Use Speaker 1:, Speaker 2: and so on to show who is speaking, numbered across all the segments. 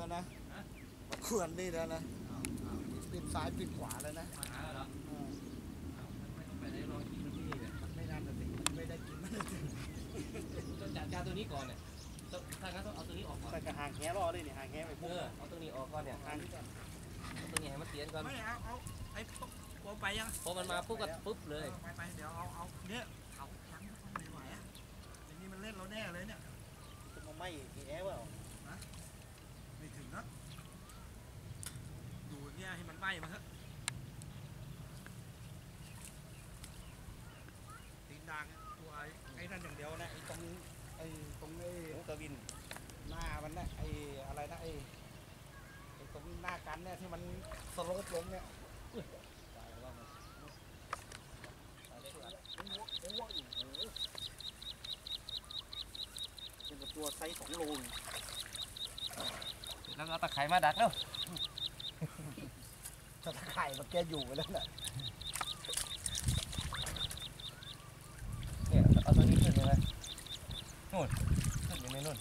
Speaker 1: แล้วนะมาขวนนี่แล้วนะปิดซ้ายปิดขวาแล้วนะ
Speaker 2: มาหาแล้วเหรอ
Speaker 1: เออ
Speaker 2: อ้าวไม่ต้องไปไหนรอกินที่นี่เลย
Speaker 1: มันไม่น่าจะถึงมันไม่ได้กินไม่ได้ถึง
Speaker 2: ต้องจัดการตัวนี้ก่อนเนี่ยต้องถ้างั้นต้องเอาตัวนี้ออกก่อน
Speaker 3: แต่กระหางแค่รอเลยนี่หางแค่ไป
Speaker 2: เออเอาตัวนี้ออกก่อนเนี่ย
Speaker 3: หางนี่ก่อน
Speaker 2: เอาตัวนี้ให้มันเตียนก่อน
Speaker 4: ไม่เอาเอาไอ้ปุ๊บโไปยัง
Speaker 2: พอมันมาปุ๊บก็ปุ๊บเลย
Speaker 4: ไปไปเดี๋ยวเอาเอาเนี่ยเอาครั้งไม่ไหวอะอันนี้มันเล่นเราแน่เลยเนี่ย
Speaker 3: จะมาไหม้กี่แอร์วะ
Speaker 4: ไม่ถึงนะดูเนี่ยให้มันไหม้มาเถอะตีนดังตัวไอ้ไอ้นั่นอย่างเดียวนะไอ้ตรงไอ้ตรงไอ้
Speaker 3: โอ้กระวิน
Speaker 4: หน้ามันนะไอ้อะไรนะไอ้ไอ้ตรงหน้ากันเนี่ยที่มันสโลปลงเนี่ย
Speaker 3: เป็นกับตัวไซส์สองโลนี่
Speaker 2: แล้วก็เอาตะไคร้มาดักแล้ว
Speaker 1: จะไข่มันแกอยู่ไปแล้วน่ะ
Speaker 2: เนี่ยเอาตัวนี้ขึ้นยังไงนู่นขึ้นอยู่ในนู่น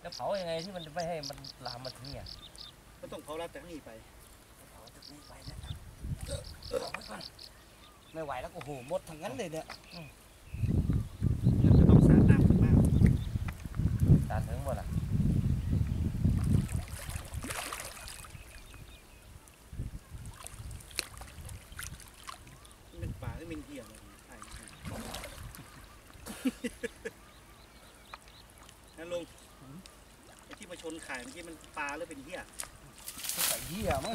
Speaker 2: แล้วเผายังไงที่มันจะไม่ให้มันลามมาถึงเนี่ย
Speaker 3: ก็ต้องเขารับจากนี่ไป
Speaker 1: ไม่ไหวแล้วไม่ไหวแล้วโอ้โหหมดทั้งนั้นเลยเนี่ย
Speaker 3: จะต้องสาดน้ำมาก
Speaker 2: ตาถึงหมดอะ
Speaker 3: เป็นป่าที่เป็นเหี้ยเลยใช่นั่นลุงไอ้ที่มาชนขายเมื่อกี้มันปลาหรือเป็นเหี้ย
Speaker 1: ใส่เหี้ยมั้ง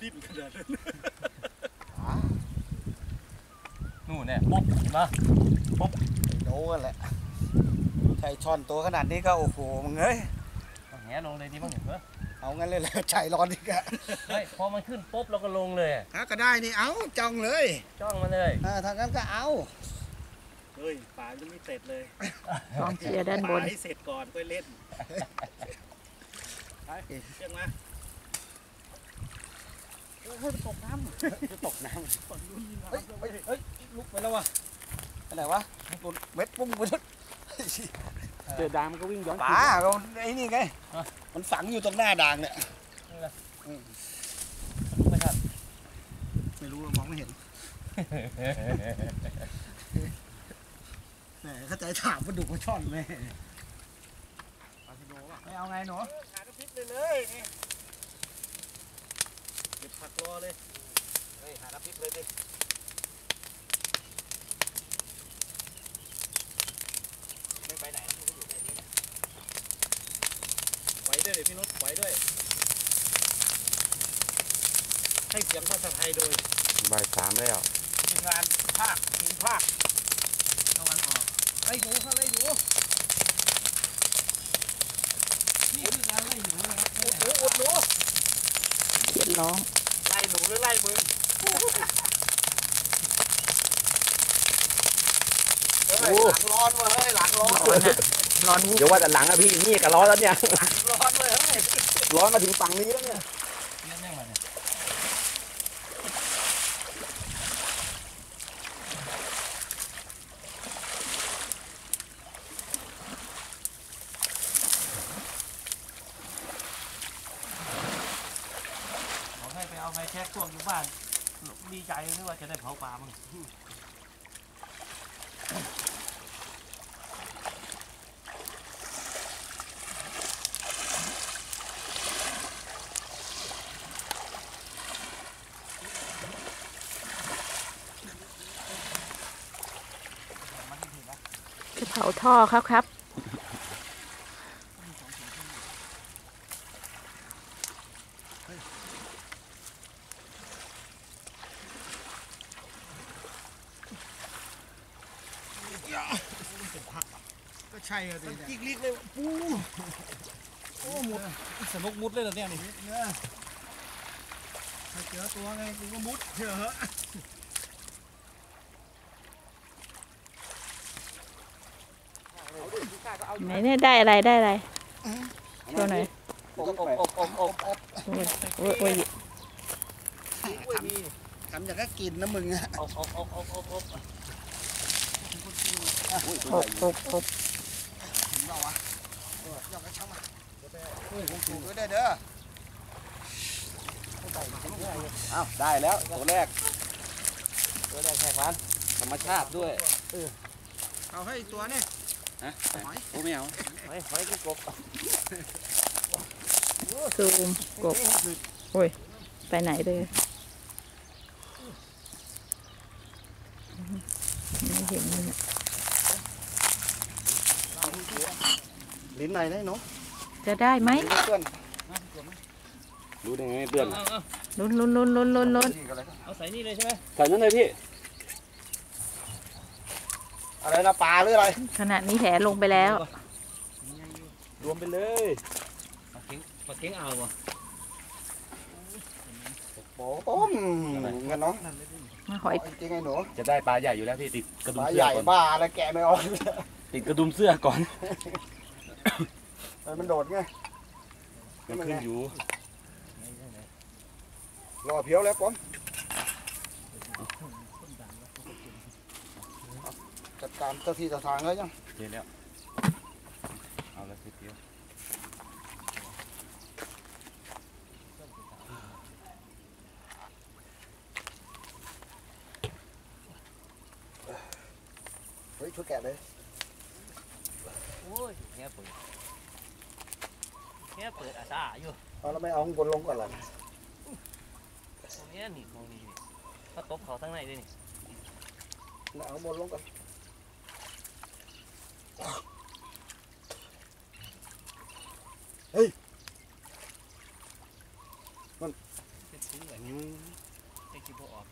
Speaker 3: ดิ้นขนาดนั้น
Speaker 1: อ่า
Speaker 2: นู่นเนี่ยปุ๊บเห็นปะ
Speaker 1: โดนแหละใช่ช่อนตัวขนาดนี้ก็โอ้โหมึงเอ้ย
Speaker 2: เอาแหลงเลยดีมั้งเหรอ
Speaker 1: เอางั้นเลยแหละใจร้อนอีกอะ
Speaker 2: เฮ้ยพอมันขึ้นปุ๊บเราก็ลงเลยอะ
Speaker 1: ฮะก็ได้นี่เอาจ้องเลย
Speaker 2: จ้องมาเลย
Speaker 1: อ่าทางนั้นก็เอา
Speaker 3: เฮ้ยป่ายังไม่เสร็จเลย
Speaker 5: กองเชียร์ด้านบน
Speaker 3: ป่ให้เสร็จก่อนค่อยเล่นไปเชื่องมา
Speaker 1: เฮ้ยตกน้ำ
Speaker 3: จะตกน้
Speaker 1: เฮ้ยเฮ้ยเฮ้ยลุกไปแล้ววะไปไหนวะหลุดเม็ดปุ้งไปทุกำ
Speaker 3: เจอดางมันก็วิ่งย้อน
Speaker 1: ป๋าเราไอ้นี่ไงมันฝังอยู่ตรงหน้าด่างเนี่ย
Speaker 2: ไม่ทัน
Speaker 1: ไม่รู้มองไม่เห็นแหมเข้าใจถามปลาดุกปลาช่อนไหม
Speaker 3: ปลาชะโดว่ะ
Speaker 1: ไม่เอาไงหนู
Speaker 3: ขากระพริบเลยเลยนี่ เก็บผักรอเลย
Speaker 1: เฮ้ยหาน้ำพริกเลยดิไม่ไปไหนมันก็อยู่ในนี้เนี่ย
Speaker 3: ไว้ด้วยเดี๋ยวพี่นุชไว้ด้วย ให้เสียงภาษาไทยโดย
Speaker 6: บ่ายสามแล้ว
Speaker 1: ทีมงานภาคทีมภาค
Speaker 2: ตะวันออก
Speaker 1: ไอ้หนูเขาไล่หนู
Speaker 2: นี่คือการไล่หนูนะครับ
Speaker 1: หนูอุดหนู
Speaker 5: เขียน ร้อง
Speaker 3: ไล่หนูหรือไล่มึง
Speaker 1: เฮ้ยหลังร้อนเว้ยเฮ้ยหลังร้อน
Speaker 5: ร้อนอะร้อนวุบ
Speaker 6: เดี๋ยวว่าแต่หลังอะพี่นี่ก็ร้อนแล้วเนี่ย
Speaker 1: หลังร้อนเว้ยเฮ้ย
Speaker 6: ร้อนมาถึงฝั่งนี้แล้วเนี่ย
Speaker 2: เลี้ยงยังไงเนี่ย บอกให้ไป เอาไฟแช็กพวกอยู่บ้านดีใจนึกว่าจะได้เผาปลามั้ง
Speaker 5: จะเผาท่อครับครับ
Speaker 1: ก็ใช่อะดิ
Speaker 3: จิกลิกเลยปู
Speaker 1: โอ้หมด
Speaker 3: สนุกมุดเลยเหรอเนี่ยนี่
Speaker 1: เนี่ยถ้าเจอตัวไงกูก็มุดเถอะ
Speaker 5: ไหนเนี่ยได้อะไรได้อะไรโชว์หน่อย
Speaker 3: อบอบอบอบอบอบ
Speaker 5: โอ้ยโอ้ยโอ้ย
Speaker 1: ทำอย่างก็กินนะมึงอะ
Speaker 2: อบอบอบอบอบ อบ
Speaker 5: อบอบอบ
Speaker 1: ถึงเปล่าวะ
Speaker 3: เย
Speaker 4: อกกระชังมา
Speaker 1: เฮ้ยผมถูกด้วยเด้อเด้อ
Speaker 6: อ้าวได้แล้วตัวแรก
Speaker 1: ตัวแรกแขกวัน
Speaker 6: ธรรมชาติด้วย
Speaker 4: เอาให้ตัวนี่
Speaker 6: ฮะโอ้ไม่เอา
Speaker 1: หอยหอยกินกบ
Speaker 5: ซูมกบโอ้ย ไปไหนเลยไม่เห็นมันอะ
Speaker 1: ลิ้ นไหนได้เนาะ
Speaker 5: จะได้ไหม
Speaker 1: ลิ้นเพื่อน
Speaker 6: รู้ได้ไงไม่เปื้อน
Speaker 2: เอาเอา
Speaker 5: ลุ้นลุ้นลุ้นลุ้นลุ้นลุ้น
Speaker 2: เอาใส่นี่เลยใช่ไหม
Speaker 6: ใส่นั้นเลยพี่
Speaker 1: อะไรนะปลาหรืออะไร
Speaker 5: ขณะนี้แหลงไปแล้ว
Speaker 6: รวมไปเลย
Speaker 2: ปลาเค็งปลาเค็งเอาวะ
Speaker 1: โอ้ต้มเงินเนาะ
Speaker 5: มาหอย
Speaker 1: จริงไอ้หนู
Speaker 6: จะได้ปลาใหญ่อยู่แล้วพี่ติดกระ
Speaker 1: ป
Speaker 6: ดุม
Speaker 1: ลา
Speaker 6: เสื้
Speaker 1: ให
Speaker 6: อ
Speaker 1: ญ่
Speaker 6: ก่อน
Speaker 1: บ้าอะไรแกะไม่ออก
Speaker 6: ติดกระดุมเสื้อก่อน
Speaker 1: เออมันโดดไง
Speaker 6: มันขึ้นอยู่
Speaker 1: รอเพียวแล้วป้อมจัดการเจ้าที่เจ้าทางเลยยัง
Speaker 6: เจอแล้วเอาแล้วสิเดียว
Speaker 1: เฮ้ยช่วยแกะเลย
Speaker 2: โอ้ยแค่เปิดแค่เปิดอาซาอยู่
Speaker 1: เอาแล้วไม่เอาข้างบนลงก่อนล่ะ
Speaker 2: ตรงเนี้ยนี่ตรงนี้นี่ก็ตบเขาทั้งในด้วยนี่
Speaker 1: เอาข้างบนลงก่อนเฮ้ย
Speaker 2: เป็นซื้อไว้ไอ้ที่พวกออก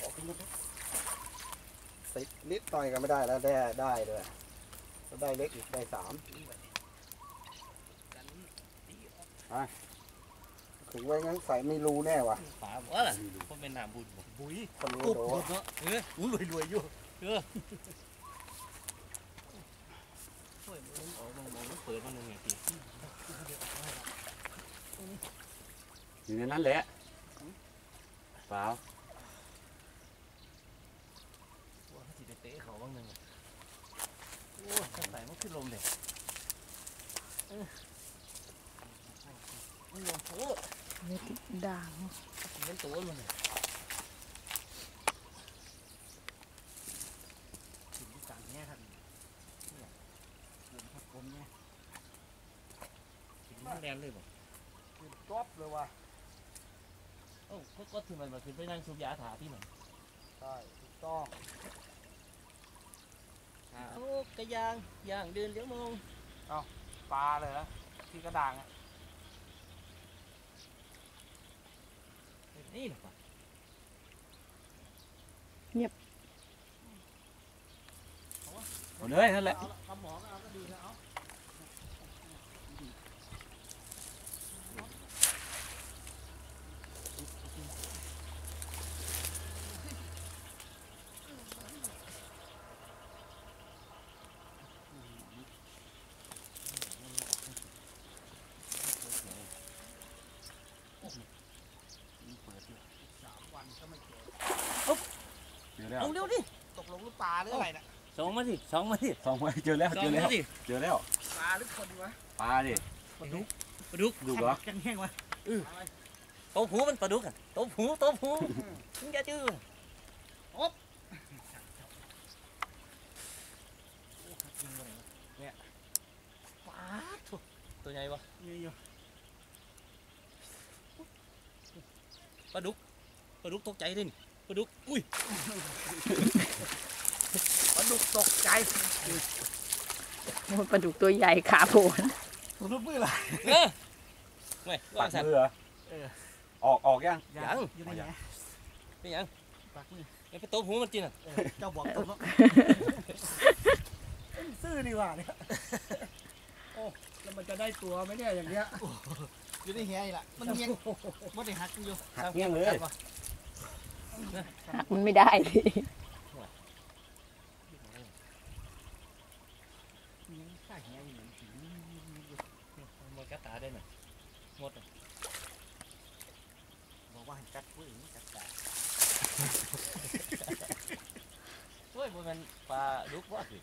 Speaker 1: ออกขึ้นมาดิติดนิดหน่อยก็ไม่ได้แล้วได้ได้ด้วย ก็ได้เล็กอีกได้สาม
Speaker 2: กันตีออก
Speaker 1: ถึงไว้งั้นใส่ไม่รูแน่ว่ะ
Speaker 2: ฝาบ่ล่ะผมเป็นหนามบุญบ่บุย
Speaker 1: คนรู้
Speaker 2: ปุ๊บ
Speaker 1: โด
Speaker 2: บุญเนาะเอออู้รวยรวยอยู่เออโอ้ยมันออกมองมองมันเปิดมันยังไงพี่
Speaker 6: อยู่ในนั้นแหละเปล่า
Speaker 2: ว่าเขาสิไปเตะเขาบ้างหนึงอะ โอ้ยใส่มันขึ้นลมเลยเออมันลมโผล่
Speaker 5: ด่าง
Speaker 2: เล่นตัวมันเลยถึงกลางแง่ครับเนี่ยผมเนี่ยถึงมันแดนเลยบ่
Speaker 1: จบเลยว่ะ
Speaker 2: เอ้าก็ก็ถึงมันมาถึงไปนั่งสูบยาถาที่ไหน
Speaker 1: ใช่ถูกต้อง
Speaker 2: โอ้กระยางยางเดินเลี้ยวมอง
Speaker 4: ปลาเลยนะที่กระด่างอะ
Speaker 2: นี่หรอปะ
Speaker 6: เอาเลยนั่นแหละ
Speaker 4: เอาละกำหมอก็เอาก็ดีนะเอา
Speaker 6: เจอ แล้ว
Speaker 2: เอาเร็วดิ
Speaker 4: ตกลงหรือปลาหรืออะไรน่ะ
Speaker 2: สองมาสิสองมาสิ
Speaker 6: สองไว้เจอแล้ว
Speaker 2: สอ
Speaker 6: เจ
Speaker 2: ง
Speaker 6: อแล้
Speaker 2: มาวสิ
Speaker 6: เจอแล้ว
Speaker 4: ปลาหรือคนวะ
Speaker 6: ปลาดิ
Speaker 2: ปลาดุกปลาดุก
Speaker 6: ดูเหรอ
Speaker 2: ยังแห้งวะโตผูมันปลาดุกอะโตผูโตผูมึงอย่าจื้อเนี่ยปลาทุตัวใหญ่ปะ
Speaker 4: นี่อยู่
Speaker 2: ปลาดุกปลาดุกตกใจดิ ปลาดุก อุ้ย
Speaker 4: ปลาดุกตกใจ
Speaker 5: โอ้ยปลาดุกตัวใหญ่ขาโผล่นะ
Speaker 4: รูปมือละ
Speaker 2: เออไม่
Speaker 6: ปั
Speaker 2: ว่ากสัตว์
Speaker 6: มือเหรอออกออกยัง
Speaker 2: ยัง
Speaker 4: อยู่ในไง
Speaker 2: เป็นยัง
Speaker 4: ปากมือ
Speaker 2: ไอ้ไปโตผูมันจีน่ะ
Speaker 4: เออเจ้าบอกตกแล้วซื่อดีกว่าเนี่ยโอ้แล้วมันจะได้ตัวไหมเนี่ยอย่างเงี้ยอยู่ในเฮียอีกละมันเฮียมันได้หักอยู่
Speaker 6: หักเงี้ยงเลย
Speaker 5: หักมันไม่ได้ดิ
Speaker 2: มันกัดตาได้ไหมหมด
Speaker 4: บอกว่าห้กัดผู้อื่นกัดตา
Speaker 2: เฮ้ยมันปลาดุกวะสิ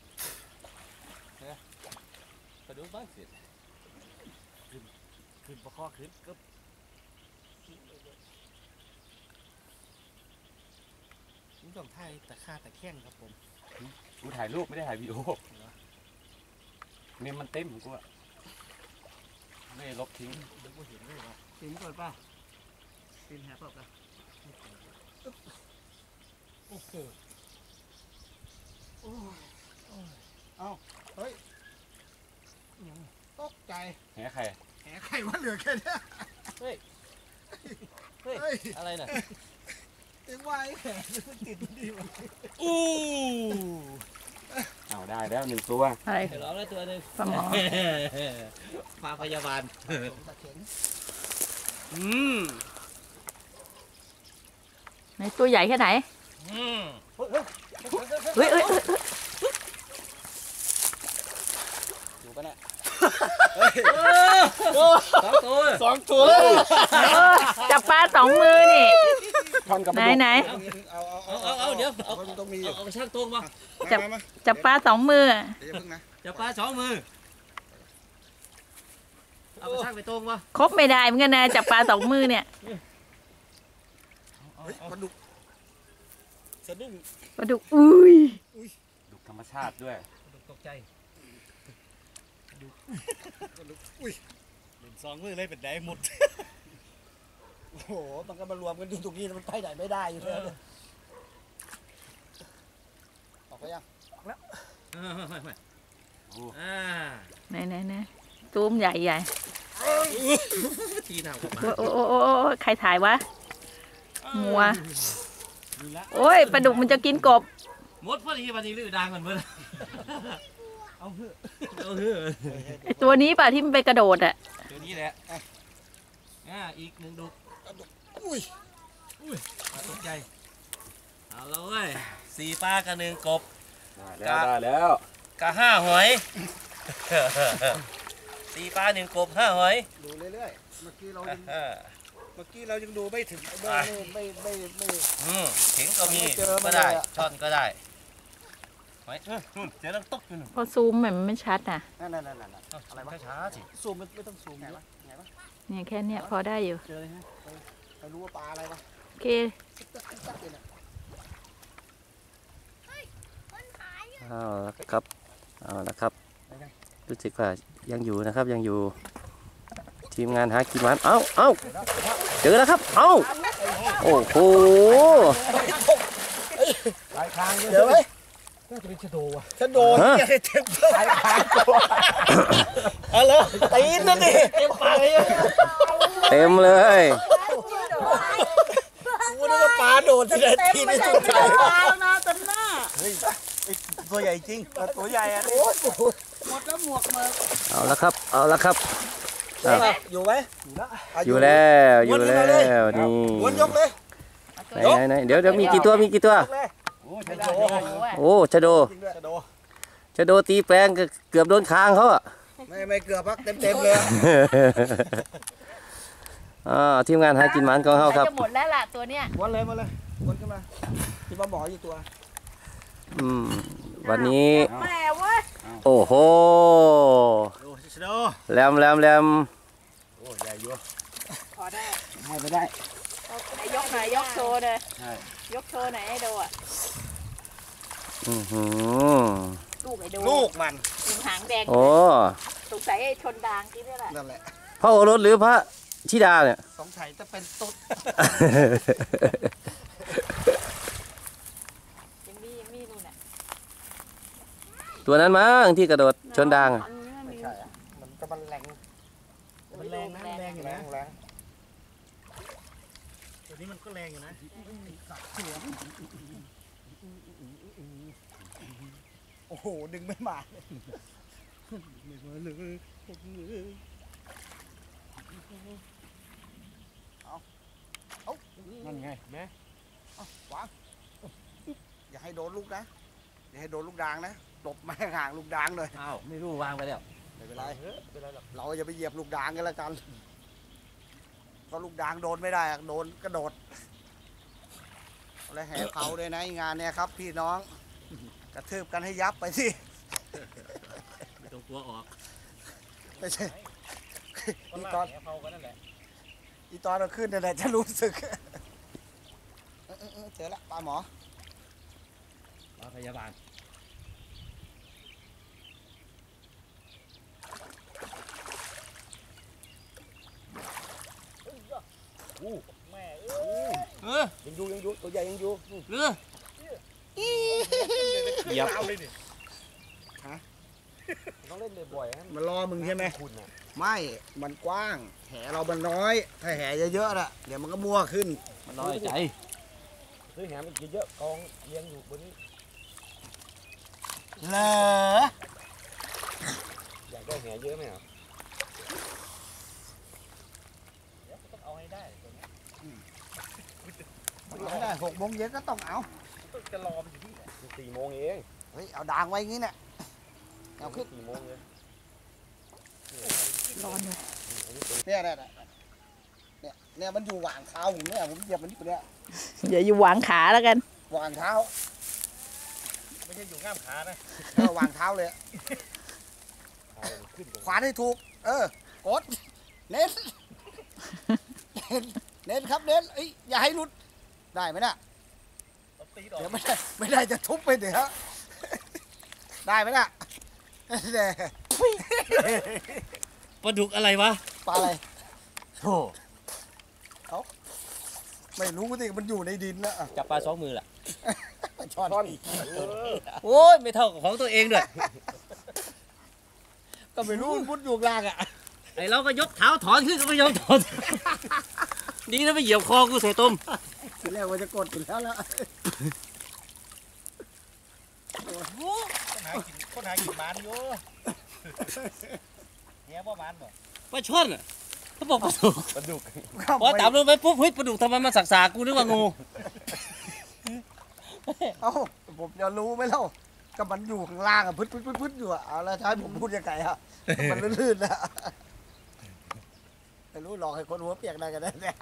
Speaker 6: ดูบ้างสิ
Speaker 2: ขึ้นประคอขึ้นก็ นี่ต้องไทยแต่ค่าแต่แข้งครับผม
Speaker 6: กูถ่ายรูปไม่ได้ถ่ายวีดีโอเมมมันเต็มของกูอะไม่ได้ลบทิ้ง
Speaker 2: เดี๋ยวกูเห็นเลยว่า
Speaker 4: ถึงก่อนป่ะ
Speaker 2: ปีนแฮปเปล่ากัน
Speaker 4: โอ้โห
Speaker 1: เฮ้ย
Speaker 4: ยังตกใจ
Speaker 6: แหใคร
Speaker 4: แหใครว่าเหลือแค่เนี้ย
Speaker 2: เฮ้ย
Speaker 4: เฮ้ย
Speaker 2: อะไรน่ะ
Speaker 4: ถึงว่าไอ้แหมันติดดีวะ
Speaker 2: อู้
Speaker 6: เอาได้แล้วหนึ่งตัว
Speaker 5: อะไร
Speaker 2: เดี๋ยวร้องได้ตัวหนึ่ง
Speaker 5: ปลาหมอ
Speaker 2: พาพยาบาล
Speaker 4: ตะเข็ง
Speaker 2: อืม
Speaker 5: ไหนตัวใหญ่แค่ไหน
Speaker 2: อืม
Speaker 5: เฮ้ยเฮ้ยเฮ้ย
Speaker 1: อยู่ปะเนี่ย
Speaker 2: สองตัว
Speaker 4: สองตัว
Speaker 5: เออจับปลาสองมือนี่
Speaker 6: ท่อนกับ
Speaker 5: ไหนไหน
Speaker 1: เอาเอา
Speaker 2: เอาเอาเอาเดี๋ยวเอา
Speaker 1: มันต้องมีอ
Speaker 2: เอา
Speaker 1: ยู่
Speaker 2: เอาช่างตรงมา
Speaker 5: จับ
Speaker 1: มามา
Speaker 5: จับปลาสองมือ
Speaker 1: เดี๋ยวอย่าเพิ่งนะ
Speaker 2: จับปลาสองมือเอาไปช่างไปตรงมา
Speaker 5: ครบไม่ได้เหมือนกันนะจับปลาสองมือเนี่ย
Speaker 1: เฮ้ยปลาดุกสะดุ้ง
Speaker 5: ปลาดุกอุ้ย
Speaker 6: ดุธรรมชาติด้วย
Speaker 2: ตกใจ
Speaker 1: ปลาดุกอุ้ย
Speaker 3: หนึ่งสองมือเลยเป็นได้หมด
Speaker 4: โอ้โห มันก็มารวมกันอยู่ตรงนี้มันไปไหนไม่ได้อยู่แล้วเนี่ย
Speaker 1: ออกไปยัง
Speaker 2: เออไม่ไม่
Speaker 6: โอ้
Speaker 2: อ่า
Speaker 5: ไหนไหนไหนตูมใหญ่ใหญ่
Speaker 2: ทีหนาวกับมา
Speaker 5: โอ้โอ้โอ้โอ้โอ้ใครถ่ายวะงัว
Speaker 3: ดูละ
Speaker 5: โอ้ยปลาดุกมันจะกินกบ
Speaker 2: หมดพอดีวันนี้ลือดังกันเมื่อ
Speaker 3: เอาเถอะ
Speaker 2: เอาเฮ้อ
Speaker 5: ไอตัวนี้ป่ะที่มันไปกระโดดอะ
Speaker 2: เดี๋ยวนี้แหละ อ่าอีกหนึ่งดุก
Speaker 1: อุ้ย
Speaker 2: มาตกใจเอาแล้วเว้ยสี่ปลากับหนึ่งกบ
Speaker 6: ได้แล้วได้แล้ว
Speaker 2: กับห้าหอยสี่ปลาหนึ่งกบห้าหอย
Speaker 1: ดูเรื่อยๆเมื่อกี้เรายัง
Speaker 2: อ่า
Speaker 1: เมื่อกี้เรายังดูไม่ถึงไอ้เบอร์ไม่ไม่ไม่ไม่
Speaker 2: อืมถิงก็มี
Speaker 1: ไม่เจอมา
Speaker 2: ก็ได้
Speaker 1: เลยอะ
Speaker 2: ช่อนก็ได้หอยเออนู่นเดี๋ยวต้องตกอยู่นู่น
Speaker 5: พอซูมมันไม่ชัดน่ะ
Speaker 1: นั่นนั่นนั่นนั่น
Speaker 2: เอาอะไรวะช้าๆสิ
Speaker 4: ซูมไม่ไม่ต้องซูม
Speaker 1: ไง
Speaker 4: เย
Speaker 1: วะ
Speaker 4: อะ
Speaker 1: ไงวะ
Speaker 5: เนี่ยแค่เนี้ยพอได้อยู่
Speaker 1: เจอเลยฮะไปไปรู้ว่าปลาอะไรวะ
Speaker 5: โอเค
Speaker 1: ตึ๊กตึ๊กตึ๊กตึ๊กเลยเนี่ย
Speaker 7: เอาละครับเอาละครับรู้สึกว่ายังอยู่นะครับยังอยู่ ทีมงานหากินหวานเอ้าเอ้าเจอแล้วครับ เอ้าโอ้โห
Speaker 1: เจอไหม
Speaker 4: น่าจะเป็นชะโดว่ะ
Speaker 1: ฉันโดน
Speaker 7: ฮะ
Speaker 1: เนี่ยเต็มปากเอาเลยตีนนั่นดิเต็มปากเลย
Speaker 7: เต็มเลย
Speaker 1: กูนึกว่าปลาโดดที่ไหนทีนี่สุดท้ายตัวใหญ่จริงตัวใหญ่อะ
Speaker 4: หมดแล้วหมวกมา
Speaker 7: เอาละครับเอาละครับอะ
Speaker 1: อยู่ไหม
Speaker 7: อยู่แล้วอยู่แล้วนี่
Speaker 1: วนยกเลย
Speaker 7: ไหนไหนไหนเดี๋ยวเดี๋ยวมีกี่ตัวมีกี่ตัว
Speaker 6: โอ้ใช้ได้
Speaker 1: โอ้
Speaker 6: ใช้
Speaker 1: โห
Speaker 6: ได้
Speaker 7: โอ้ชะโด
Speaker 1: จริงด้วยโด
Speaker 7: ชะโดตีแปลงก็เกือบโดนคางเขาอะ
Speaker 1: ไม่ไม่เกือบพักเต็มเต็มๆเลยอะ
Speaker 7: อ่าทีมงานหากินหวานของเขาครับ
Speaker 5: จะหมดแล้วล่ะตัวเนี้ย
Speaker 1: วนเลยวนเลยวนขึ้นมาที่ปลาหมออยู่ตัว
Speaker 7: อืมวันนี้
Speaker 5: แม่เว้ย
Speaker 7: โอ้โห
Speaker 3: โอ้ชโด
Speaker 7: แหลมแหลมแหลม
Speaker 3: โอ้ใหญ่อยู่
Speaker 5: พอได้
Speaker 1: ให้ไปได้
Speaker 5: ไหนยกหน่อยยกโชว์เลย
Speaker 6: ใช่
Speaker 5: ยกโชว์หน่อยให้ดูอะ
Speaker 7: อื้อหือ
Speaker 5: ลูกไอ้ดู
Speaker 1: ลูกมัน
Speaker 5: ลูกหางแดง
Speaker 7: โอ้
Speaker 5: สงสัยไอ้ชนดางที่นี่แหละ
Speaker 1: นั่นแหละ
Speaker 7: พระโอรสหรือพระธิดาเนี่ย
Speaker 1: สงสัยจะเป็นตุ๊ด
Speaker 5: ยังมียังมีนู่นน่ะ
Speaker 7: ตัวนั้นมั้งที่กระโดดชนดางอะ
Speaker 5: อันนี้มัน
Speaker 1: ไม่
Speaker 5: มี
Speaker 1: ใช่อะมันก็มันแรง
Speaker 4: มันแรงนะมันแรงอยู่
Speaker 1: แร
Speaker 4: นะ
Speaker 1: งแรง
Speaker 3: ตัวนี้มันก็แรงอยู่นะ
Speaker 1: โอ้โห ดึงไม่มา
Speaker 3: ไม่มาเลย
Speaker 4: นั่นไงแม่
Speaker 1: วางอย่าให้โดนลูกนะ อย่าให้โดนลูกดางนะหลบมาห่างลูกดางเลย
Speaker 2: อ้าวไม่รู้วางไปแล้ว
Speaker 1: ไม่เป็นไรเราอย่าไปเหยียบลูกดางกันละกันเพราะลูกดางโดนไม่ได้โดนกระโดดและแห่เขาด้วยนะงานเนี่ยครับพี่น้อง กระทืบกันให้ยับไปสิ
Speaker 2: ไม่ต้องกลัวออก
Speaker 1: ไม่ใช่
Speaker 3: คน
Speaker 1: อี
Speaker 3: ละ
Speaker 1: ตอน
Speaker 3: แหเผากันนั่นแหละ
Speaker 1: อีตอนเราขึ้นนั่นแหละจะรู้สึกเออเออเออเจอละปลาหมอ
Speaker 2: มาพยาบาล
Speaker 3: แม่เอ้ย
Speaker 2: เออ
Speaker 1: ยังอยู่ยังอยู่ตัวใหญ่ยังอยู่
Speaker 2: เรือ
Speaker 6: เหยียบ
Speaker 3: เอาเลยดิ
Speaker 6: ต้องเล่นบ่อยๆนะ
Speaker 1: มันรอมึงใช่ไหม
Speaker 6: คุณอะ
Speaker 1: ไม่มันกว้าง แหเรามันน้อย ถ้าแหเยอะๆน่ะเดี๋ยวมันก็มั่วขึ้น
Speaker 2: มันน้อยใจ
Speaker 6: ซื้อแหมันเยอะๆกองเลี้ยงอยู่บนนี้
Speaker 1: เหรอ
Speaker 6: อยากได้แหเยอะไหมอะ
Speaker 3: เดี๋ยวต้องเอาให้ได้ตัวเนี้ย
Speaker 1: ไม่ได้หกโมงเย็นก็ต้องเอา
Speaker 3: ต้องจะรอมันอยู่ที่ไหน
Speaker 6: สี่โมงเอง
Speaker 1: เฮ้ยเอาด่างไว้อย่างนี้เนี่ยเอาขึ้น
Speaker 6: สี่โมงเลย
Speaker 5: ร้อนเลย
Speaker 1: เนี่ยเนี่ยเนี่ยเนี่ยเนี่ยมันอยู่หว่างเท้าผมเนี่ยผมเหยียบมันนี่ไปเนี่ย
Speaker 5: อย่าอยู่หวางขาแล้วกัน
Speaker 1: หว่างเท้า
Speaker 3: ไม่ใช่อยู่ง่ามขานะ
Speaker 1: เออหว่างเท้าเลย
Speaker 6: เอาขึ้นก่อน
Speaker 1: ขวานให้ถูก เออกดเน้นเน้นเน้นครับเน้นเอ้ยอย่าให้หลุดได้ไหมน่ะ
Speaker 3: ต้องตีดอก
Speaker 1: เดี๋ยวไม่ได้ไม่ได้จะทุบไปเดี๋ยวได้ไหมน่ะเดี๋ยว
Speaker 2: ปลาดุกอะไรวะ
Speaker 1: ปลาอะไร
Speaker 2: โธ่
Speaker 1: ไม่รู้สิมันอยู่ในดินแล้วอะ
Speaker 2: จับปลาสองมือล่ะ
Speaker 1: ช้อน
Speaker 2: โอ้ยไม่เท่ากับของตัวเองด้วย
Speaker 1: ก็ไม่รู้มันมุดอยู่กลางอะ
Speaker 2: ไอเราก็ยกเท้าถอนขึ้นก็ไม่ยอมถอนดีนะไม่เหยียบคอกูใส่ต้ม
Speaker 1: ทีแรกว่าจะกดอยู่แล้วแล้ว
Speaker 3: คนหากินคนหากินหมานอยู่เฮียบ่หมานบ่
Speaker 2: ปลาช่อนอะเขาบอกปลาดุก
Speaker 6: ปลาดุก
Speaker 2: พอตามลงไปปุ๊บเฮ้ยปลาดุกทำไมมาสักสากูนึกว่างู
Speaker 1: เอ้าผมจะรู้ไหมเล่าก็มันอยู่ข้างล่างอะพึดพึดพึดพึดอยู่อะเอาแล้วจะให้ผมพูดยังไงอะมันลื่นๆนะไม่รู้หลอกให้คนหัวเปียกได้กันได้เนี่ย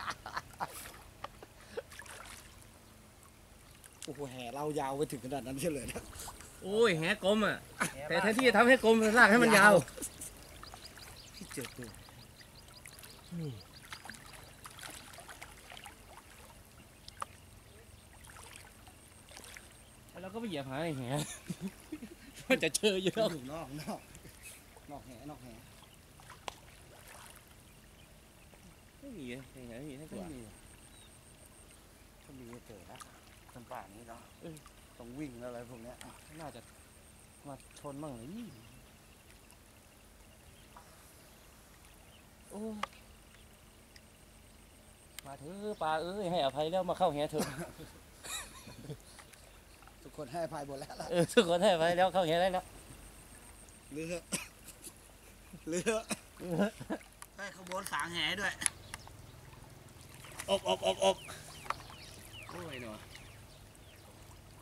Speaker 1: โอ้โหแห่เรายาวไปถึงขนาดนั้นเฉยเลยนะ
Speaker 2: โอ้ยแหกลมอะ แต่แทนที่จะทำให้กลมลากให้มันยาว
Speaker 1: ที่เจ็บตัว
Speaker 2: แล้วก็ไปเหยียบหาไอ้แหมันจะเจอเยอะ
Speaker 1: อยู่นอกนอกนอกแห่นอกแห่
Speaker 2: ไม่มีไอ้แหไม่มีให้
Speaker 1: ไม่
Speaker 2: ตัว
Speaker 1: มีก็มีเจอนะ ตำป่านนี้เนาะเอ้ยต้องวิ่งแล้วอะไรพวกเนี้ย
Speaker 2: น่าจะมาชนมั่งเลยนี่โอ้มาเถอะปลาเอ้ยให้อภัยแล้วมาเข้าแหเถอะ
Speaker 1: ทุกคนให้อภัยหมดแล้วล่ะ
Speaker 2: เออทุกคนให้อภัยแล้วเข้าแหได้แล้ว
Speaker 1: เรือเรือให้ขบวนสางแห่ด้วย
Speaker 2: อบอบอบอบโอ้ยเนาะ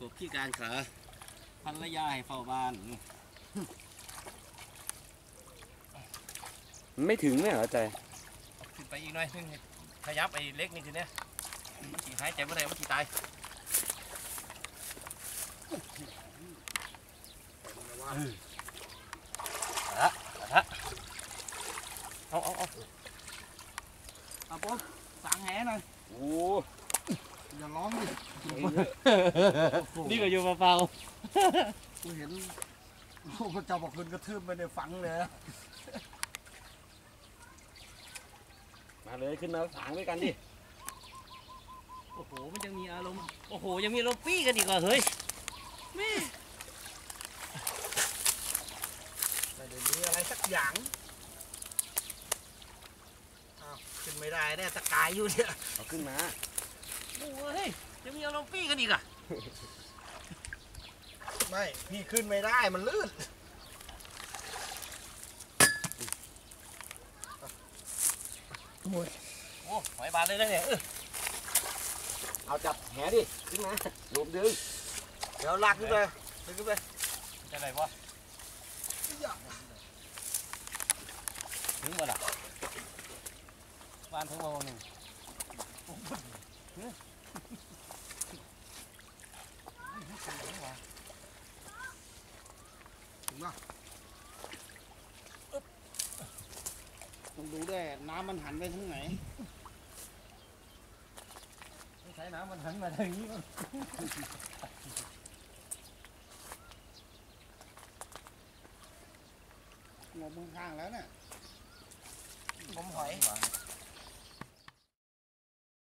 Speaker 2: กบขี้การขาภรรยาให้เฝ้าบ้าน
Speaker 6: มันไม่ถึงเนี่ยเหรอใจ
Speaker 2: ขึ้นไปอีกหน่อยนึงขยับไอ้เล็กนี่ทีเนี้ยมันสีหายใจเมื่อไหร่มันสีตายเอาเอาเอา
Speaker 1: เอาปุ๊บสางแห่หน่อย
Speaker 6: โอ้
Speaker 1: อย่าร้องดิ
Speaker 2: นี่ก็อยู่เปล่า
Speaker 1: กูเห็นลูกพระเจ้าบอกคืนกระทืบไปในฝังเลยนะ
Speaker 6: มาเลยขึ้นมาสางด้วยกันดิ
Speaker 2: ๆโอ้โห มันยังมีอารมณ์ โอ้โห ยังมีอารมณ์ปี้กันอีกเหรอเฮ้ย
Speaker 1: ไม่ได้มีอะไรสักอย่างอ้าวขึ้นไม่ได้แน่ตะกายอยู่เนี่ย
Speaker 6: เอาขึ้นมา
Speaker 2: โอ้ย ยังมีอารมณ์ปี้กันอีกอะ
Speaker 1: ไม่ พี่ขึ้นไม่ได้มันลื่น
Speaker 2: โอ้หอยบานเลยนะเนี่ยเออ
Speaker 6: เอาจับแหดิขึ้นมาลูมดึง
Speaker 1: เดี๋ยวลากขึ้นไปดึงขึ้นไป
Speaker 2: จะไหนวะถึงบ่ล่ะบานถึงบ่หนึ่ง
Speaker 1: ถึงป่ะดูด้วยน้ำมันหันไปทางไหน
Speaker 2: ใช้น้ำมันหันมาทางนี้มัน
Speaker 1: งมข้างๆแล้วเนี่ย
Speaker 2: งมหอย